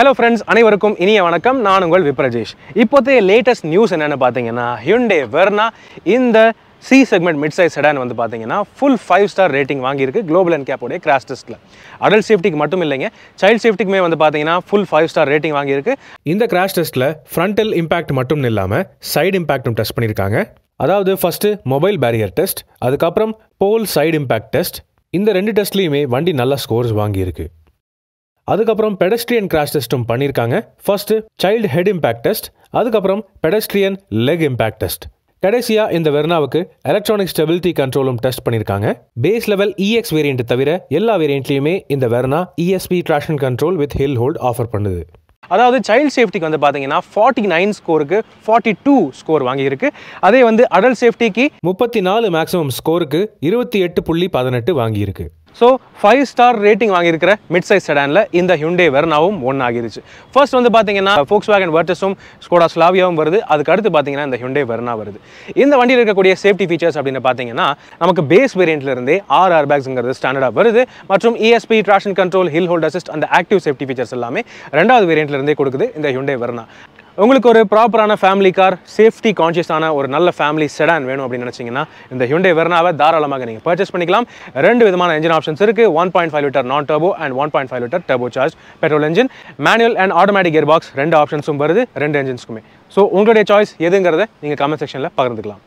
Hello friends அனைவருக்கும் இனிய வணக்கம். நான் உங்கள் விப்ரஜேஷ். இப்போதைய லேட்டஸ்ட் நியூஸ் என்னென்னு பார்த்தீங்கன்னா ஹியூண்டே வெர்னா இந்த C segment mid size sedan வந்து பார்த்தீங்கன்னா ஃபுல் ஃபைவ் ஸ்டார் ரேட்டிங் வாங்கியிருக்கு குளோபல் அண்ட் கேப்போடைய கிராஷ் டெஸ்ட்டில் அடல்ட் சேஃப்டிக்கு மட்டும் இல்லைங்க சைல்ட் சேஃப்டிக்குமே வந்து பார்த்தீங்கன்னா ஃபுல் ஃபைவ் ஸ்டார் ரேட்டிங் வாங்கியிருக்கு. இந்த கிராஷ் டெஸ்ட்டில் ஃப்ரண்டல் இம்பேக்ட் மட்டும் இல்லாமல் சைடு இம்பாக்டும் டெஸ்ட் பண்ணியிருக்காங்க. அதாவது ஃபஸ்ட்டு மொபைல் பேரியர் டெஸ்ட் அதுக்கப்புறம் போல் சைடு இம்பேக்ட் டெஸ்ட் இந்த ரெண்டு டெஸ்ட்லேயுமே வண்டி நல்ல ஸ்கோர்ஸ் வாங்கியிருக்கு. அதுக்கப்புறம் பெடஸ்ட்ரியன் கிராஷ் டெஸ்ட்டும் பண்ணியிருக்காங்க first child head impact test அதுக்கப்புறம் பெடஸ்ட்ரியன் லெக் இம்பேக்ட் டெஸ்ட் கடைசியா இந்த வெர்னாவுக்கு எலக்ட்ரானிக் ஸ்டெபிலிட்டி கண்ட்ரோலும் டெஸ்ட் பண்ணியிருக்காங்க பேஸ் லெவல் இஎக்ஸ் வேரியண்ட் தவிர எல்லா வேரியண்ட்லையுமே இந்த Verna ESP traction control with hill hold offer பண்ணுது. அதாவது சைல்ட் சேஃப்டிக்கு வந்து பார்த்தீங்கன்னா ஃபார்ட்டி நைன் ஸ்கோருக்கு ஃபார்ட்டி டூ ஸ்கோர் வாங்கியிருக்கு. அதே வந்து அடல்ட் சேஃப்டிக்கு முப்பத்தி நாலு மேக்ஸிமம் ஸ்கோருக்கு இருபத்தி எட்டு புள்ளி பதினெட்டு வாங்கியிருக்கு. ஸோ ஃபைவ் ஸ்டார் ரேட்டிங் வாங்கியிருக்கிற மிட் சைஸ் செடானில் இந்த ஹியூண்டே வெர்னாவும் ஒன்று ஆகிருச்சு. ஃபர்ஸ்ட் வந்து பார்த்தீங்கன்னா ஃபோக்ஸ் வேகன் வர்டஸும் ஸ்கோடா ஸ்லாவியாவும் வருது. அதுக்கு அடுத்து பார்த்தீங்கன்னா இந்த ஹியூண்டே வெர்னா வருது. இந்த வண்டியில் இருக்கக்கூடிய சேஃப்டி ஃபீச்சர்ஸ் அப்படின்னு பார்த்தீங்கன்னா நமக்கு பேஸ் வேரியண்ட்லேருந்தே ஆர் ஆர் பேக்ஸுங்கிறது ஸ்டாண்டர்டாக வருது. மற்றும் ESP traction control hill hold assist அந்த ஆக்டிவ் சேஃப்டி ஃபீச்சர்ஸ் எல்லாமே ரெண்டாவது வேரியண்ட்லேருந்தே கொடுக்குது இந்த ஹியூண்டே வெர்னா உங்களுக்கு ஒரு ப்ராப்பரான ஃபேமிலி கார் சேஃப்டி கான்ஷியஸான ஒரு நல்ல ஃபேமிலி செடான் வேணும் அப்படின்னு நினச்சிங்கன்னா இந்த ஹியுண்டே வெர்னாவை தாராளமாக நீங்கள் பர்ச்சேஸ் பண்ணிக்கலாம். ரெண்டு விதமான என்ஜின் ஆப்ஷன்ஸ் இருக்குது one point five litre non turbo and one point five litre turbo charge petrol engine manual and automatic gear box ரெண்டு ஆப்ஷன்ஸும் வருது. ரெண்டு இன்ஜின்ஸுக்குமே ஸோ உங்களுடைய சாய்ஸ் எதுங்கிறத நீங்கள் கமெண்ட் செக்ஷனில் பகிர்ந்துக்கலாம்.